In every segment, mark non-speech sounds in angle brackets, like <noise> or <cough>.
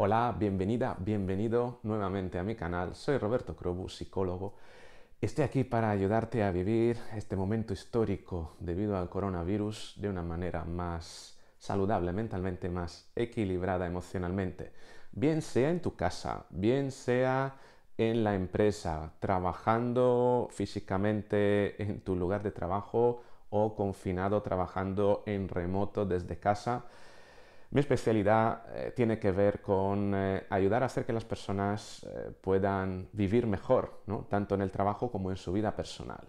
Hola, bienvenida, bienvenido nuevamente a mi canal. Soy Roberto Crobu, psicólogo. Estoy aquí para ayudarte a vivir este momento histórico debido al coronavirus de una manera más saludable mentalmente, más equilibrada emocionalmente. Bien sea en tu casa, bien sea en la empresa, trabajando físicamente en tu lugar de trabajo o confinado trabajando en remoto desde casa mi especialidad eh, tiene que ver con eh, ayudar a hacer que las personas eh, puedan vivir mejor, tanto en el trabajo como en su vida personal.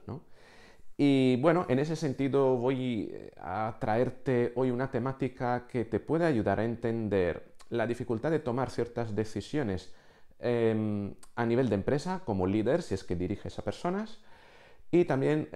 Y bueno, en ese sentido voy a traerte hoy una temática que te puede ayudar a entender la dificultad de tomar ciertas decisiones em, a nivel de empresa como líder, si es que diriges a personas, y también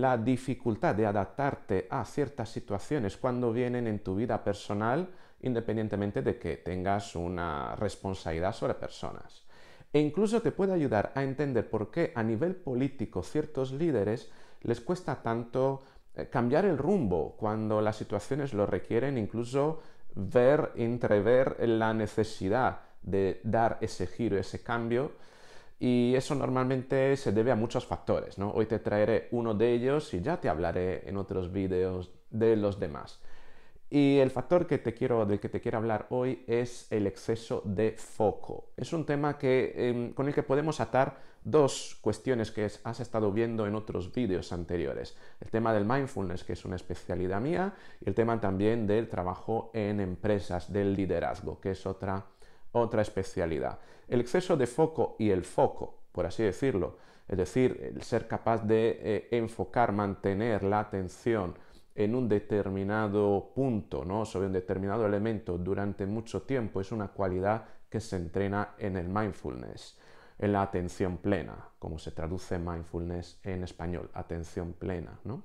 la dificultad de adaptarte a ciertas situaciones cuando vienen en tu vida personal, independientemente de que tengas una responsabilidad sobre personas. E incluso te puede ayudar a entender por qué a nivel político ciertos líderes les cuesta tanto eh, cambiar el rumbo cuando las situaciones lo requieren, incluso ver, entrever la necesidad de dar ese giro, ese cambio. Y eso normalmente se debe a muchos factores. ¿no? Hoy te traeré uno de ellos y ya te hablaré en otros vídeos de los demás. Y el factor que te quiero, del que te quiero hablar hoy es el exceso de foco. Es un tema que, em, con el que podemos atar dos cuestiones que has estado viendo en otros vídeos anteriores. El tema del mindfulness, que es una especialidad mía, y el tema también del trabajo en empresas, del liderazgo, que es otra, otra especialidad. El exceso de foco y el foco, por así decirlo, es decir, el ser capaz de eh, enfocar, mantener la atención, en un determinado punto, ¿no? sobre un determinado elemento durante mucho tiempo es una cualidad que se entrena en el mindfulness, en la atención plena, como se traduce mindfulness en español, atención plena. ¿no?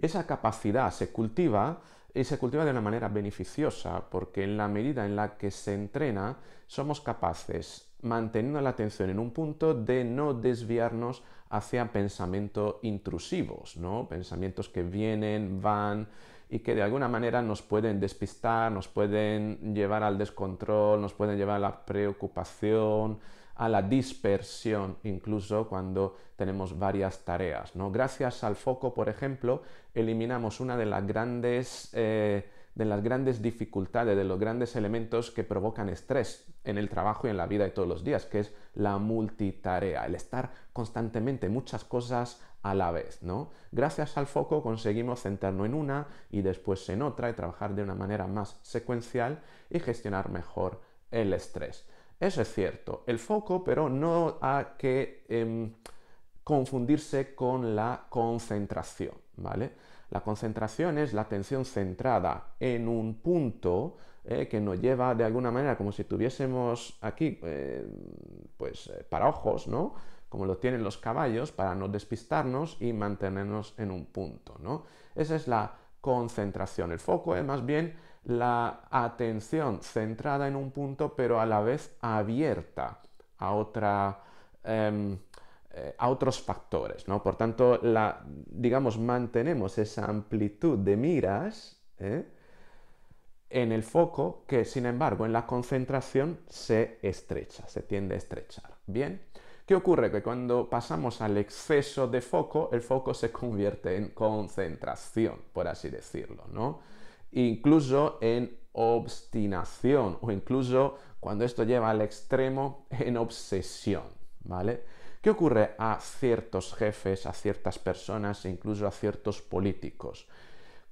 Esa capacidad se cultiva y se cultiva de una manera beneficiosa porque en la medida en la que se entrena somos capaces, manteniendo la atención en un punto, de no desviarnos hacia pensamientos intrusivos, ¿no? pensamientos que vienen, van y que de alguna manera nos pueden despistar, nos pueden llevar al descontrol, nos pueden llevar a la preocupación, a la dispersión, incluso cuando tenemos varias tareas. Gracias al foco, por ejemplo, eliminamos una de las grandes... Eh, de las grandes dificultades, de los grandes elementos que provocan estrés en el trabajo y en la vida de todos los días, que es la multitarea, el estar constantemente muchas cosas a la vez, ¿no? Gracias al foco conseguimos centrarnos en una y después en otra y trabajar de una manera más secuencial y gestionar mejor el estrés. Eso es cierto, el foco, pero no hay que em, confundirse con la concentración, ¿vale? La concentración es la atención centrada en un punto eh, que nos lleva de alguna manera como si tuviésemos aquí, eh, pues, eh, para ojos, ¿no? Como lo tienen los caballos, para no despistarnos y mantenernos en un punto, ¿no? Esa es la concentración. El foco es más bien la atención centrada en un punto, pero a la vez abierta a otra. Em, eh, a otros factores, ¿no? Por tanto, la, digamos, mantenemos esa amplitud de miras ¿eh? en el foco que, sin embargo, en la concentración se estrecha, se tiende a estrechar. Bien, ¿qué ocurre? Que cuando pasamos al exceso de foco, el foco se convierte en concentración, por así decirlo, ¿no? Incluso en obstinación o incluso cuando esto lleva al extremo en obsesión, ¿vale? ¿Qué ocurre a ciertos jefes, a ciertas personas e incluso a ciertos políticos?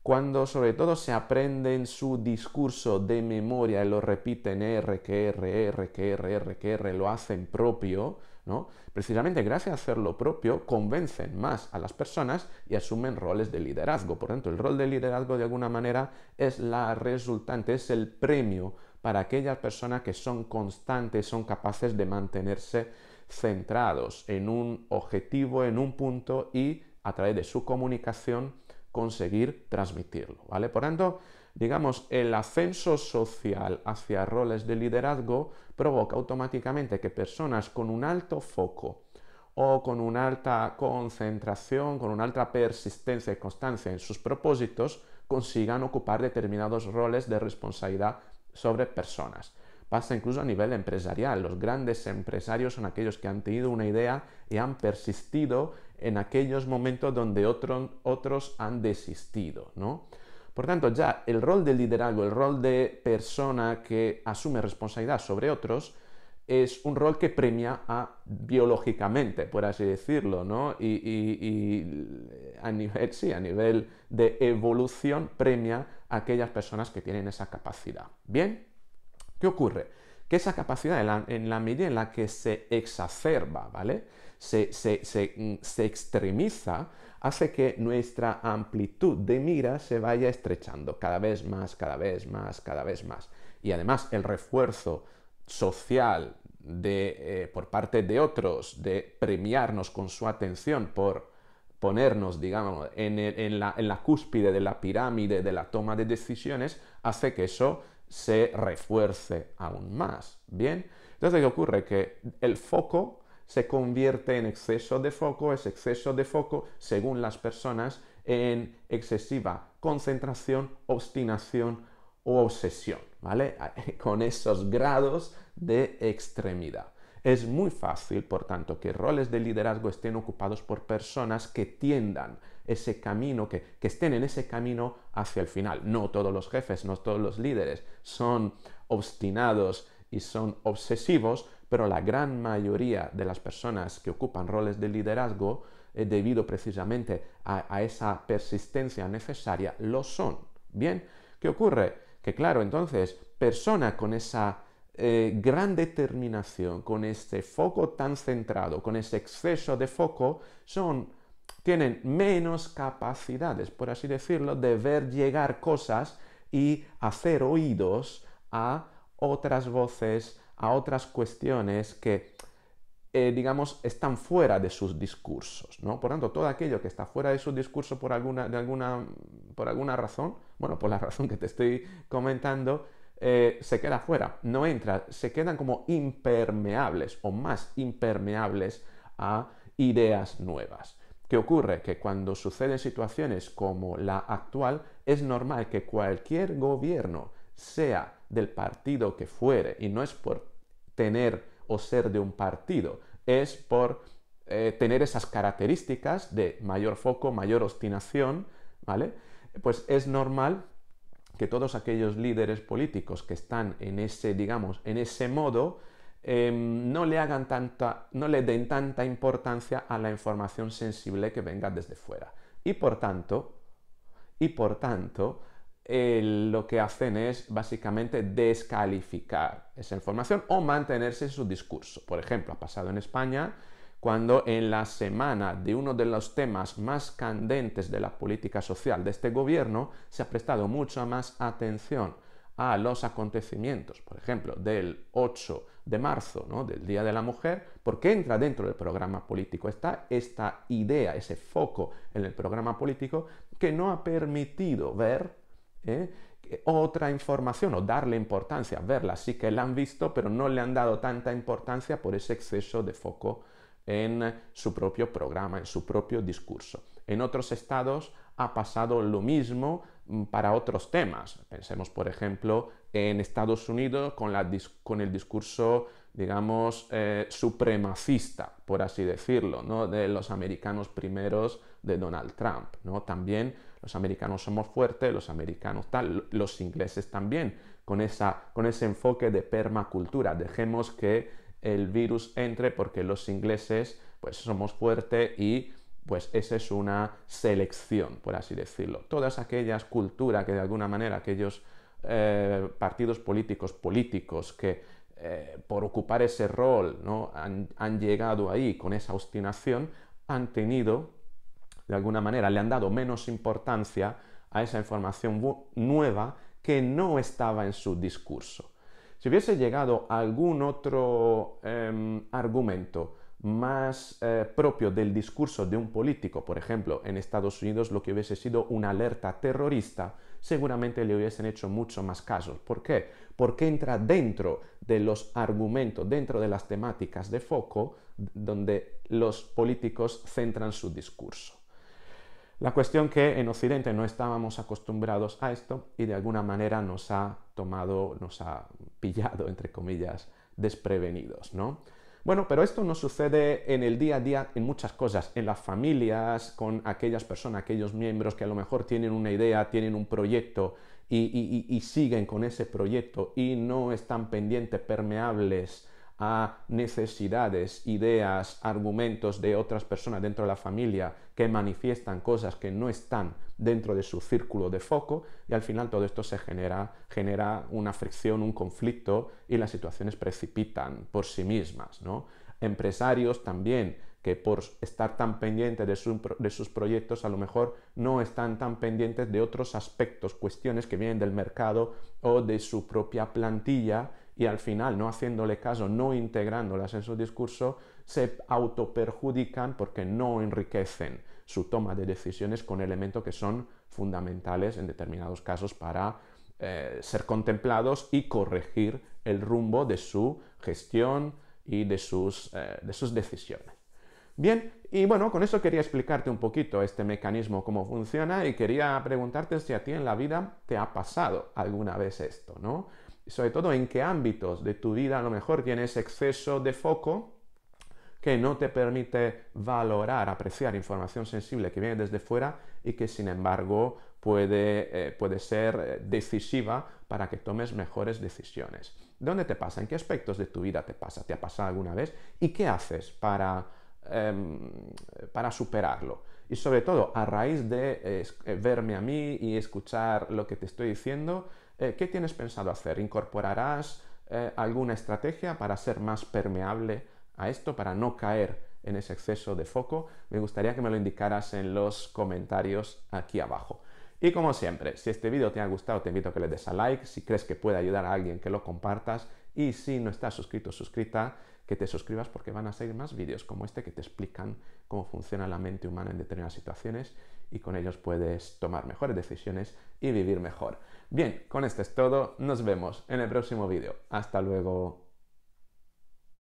Cuando sobre todo se aprenden su discurso de memoria y lo repiten R, que R, R, que R, R, que R, lo hacen propio, ¿no? Precisamente gracias a hacerlo propio convencen más a las personas y asumen roles de liderazgo. Por tanto, el rol de liderazgo de alguna manera es la resultante, es el premio para aquellas personas que son constantes, son capaces de mantenerse centrados en un objetivo, en un punto y a través de su comunicación conseguir transmitirlo, ¿vale? Por tanto, digamos, el ascenso social hacia roles de liderazgo provoca automáticamente que personas con un alto foco o con una alta concentración, con una alta persistencia y constancia en sus propósitos, consigan ocupar determinados roles de responsabilidad sobre personas. Pasa incluso a nivel empresarial. Los grandes empresarios son aquellos que han tenido una idea y han persistido en aquellos momentos donde otros han desistido, ¿no? Por tanto, ya el rol de liderazgo, el rol de persona que asume responsabilidad sobre otros, es un rol que premia a, biológicamente, por así decirlo, ¿no? Y, a, nivel, sí, a nivel de evolución premia a aquellas personas que tienen esa capacidad. Bien, ¿qué ocurre? Que esa capacidad, en la, medida en la que se exacerba, ¿vale? Se, se, se extremiza, hace que nuestra amplitud de mira se vaya estrechando cada vez más, cada vez más, cada vez más. Y además el refuerzo social de, eh, por parte de otros de premiarnos con su atención por ponernos, digamos, en, la, en la cúspide de la pirámide de la toma de decisiones, hace que eso se refuerce aún más. ¿Bien? Entonces, ¿qué ocurre? Que el foco se convierte en exceso de foco, es exceso de foco, según las personas, en excesiva concentración, obstinación o obsesión, ¿vale? <laughs> Con esos grados de extremidad. Es muy fácil, por tanto, que roles de liderazgo estén ocupados por personas que tiendan ese camino, que, que, estén en ese camino hacia el final. No todos los jefes, no todos los líderes son obstinados y son obsesivos, pero la gran mayoría de las personas que ocupan roles de liderazgo, eh, debido precisamente a, esa persistencia necesaria, lo son. Bien, ¿qué ocurre? Que claro, entonces, persona con esa eh, gran determinación, con este foco tan centrado, con ese exceso de foco, son, tienen menos capacidades, por así decirlo, de ver llegar cosas y hacer oídos a otras voces, a otras cuestiones que, eh, digamos, están fuera de sus discursos. ¿no? Por tanto, todo aquello que está fuera de su discurso por alguna, de alguna, por alguna razón, bueno, por la <laughs> razón que te estoy comentando, eh, se queda fuera, no entra, se quedan como impermeables o más impermeables a ideas nuevas. ¿Qué ocurre? Que cuando suceden situaciones como la actual, es normal que cualquier gobierno, sea del partido que fuere, y no es por tener o ser de un partido, es por eh, tener esas características de mayor foco, mayor obstinación, ¿vale? Pues es normal que todos aquellos líderes políticos que están en ese, digamos, en ese modo, em, no le hagan tanta, no le den tanta importancia a la información sensible que venga desde fuera. Y por tanto, y por tanto, lo que hacen es básicamente descalificar esa información o mantenerse en su discurso. Por ejemplo, ha pasado en España cuando en la semana de uno de los temas más candentes de la política social de este gobierno se ha prestado mucha más atención a los acontecimientos, por ejemplo, del 8 de marzo, ¿no? del Día de la Mujer, porque entra dentro del programa político. Está esta idea, ese foco en el programa político que no ha permitido ver ¿eh? otra información o darle importancia, verla, sí que la han visto, pero no le han dado tanta importancia por ese exceso de foco en su propio programa, en su propio discurso. En otros estados ha pasado lo mismo mm, para otros temas. Pensemos, por ejemplo, en Estados Unidos con, el discurso, digamos, eh, supremacista, por así decirlo, de los americanos primeros de Donald Trump. También los americanos somos fuertes, los americanos tal, los ingleses también, con ese enfoque de permacultura. Dejemos que el virus entre porque los ingleses pues somos fuertes y pues esa es una selección, por así decirlo. Todas aquellas culturas que de alguna manera aquellos eh, partidos políticos políticos que eh, por ocupar ese rol ¿no? han llegado ahí con esa obstinación, han tenido, de alguna manera, le han dado menos importancia a esa información nueva que no estaba en su discurso. Si hubiese llegado algún otro em, argumento más eh, propio del discurso de un político, por ejemplo, en Estados Unidos lo que hubiese sido una alerta terrorista, seguramente le hubiesen hecho mucho más casos. ¿Por qué? Porque entra dentro de los argumentos, dentro de las temáticas de foco, donde los políticos centran su discurso. La cuestión que en Occidente no estábamos acostumbrados a esto y de alguna manera nos ha tomado, nos ha pillado, entre comillas, desprevenidos, ¿no? Bueno, pero esto no sucede en el día a día en muchas cosas, en las familias, con aquellas personas, aquellos miembros que a lo mejor tienen una idea, tienen un proyecto y, siguen con ese proyecto y no están pendientes, permeables a necesidades, ideas, argumentos de otras personas dentro de la familia que manifiestan cosas que no están dentro de su círculo de foco y al final todo esto se genera, genera una fricción, un conflicto y las situaciones precipitan por sí mismas. ¿no? Empresarios también que por estar tan pendientes de, de, sus proyectos a lo mejor no están tan pendientes de otros aspectos, cuestiones que vienen del mercado o de su propia plantilla y al final no haciéndole caso, no integrándolas en su discurso, se autoperjudican porque no enriquecen su toma de decisiones con elementos que son fundamentales en determinados casos para eh, ser contemplados y corregir el rumbo de su gestión y de sus, eh, de sus decisiones. Bien, y bueno, con eso quería explicarte un poquito este mecanismo, cómo funciona y quería preguntarte si a ti en la vida te ha pasado alguna vez esto, ¿no? Sobre todo en qué ámbitos de tu vida a lo mejor tienes exceso de foco que no te permite valorar, apreciar información sensible que viene desde fuera y que sin embargo puede, eh, puede ser eh, decisiva para que tomes mejores decisiones. ¿Dónde te pasa? ¿En qué aspectos de tu vida te pasa? ¿Te ha pasado alguna vez? ¿Y qué haces para, em, para superarlo? Y sobre todo, a raíz de eh, verme a mí y escuchar lo que te estoy diciendo, eh, ¿qué tienes pensado hacer? ¿Incorporarás eh, alguna estrategia para ser más permeable a esto, para no caer en ese exceso de foco? Me gustaría que me lo indicaras en los comentarios aquí abajo. Y como siempre, si este vídeo te ha gustado, te invito a que le des a like, si crees que puede ayudar a alguien, que lo compartas, y si no estás suscrito o suscrita, que te suscribas porque van a seguir más vídeos como este que te explican cómo funciona la mente humana en determinadas situaciones y con ellos puedes tomar mejores decisiones y vivir mejor. Bien, con esto es todo. Nos vemos en el próximo vídeo. Hasta luego.